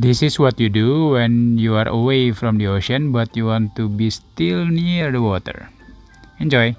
This is what you do when you are away from the ocean but you want to be still near the water. Enjoy!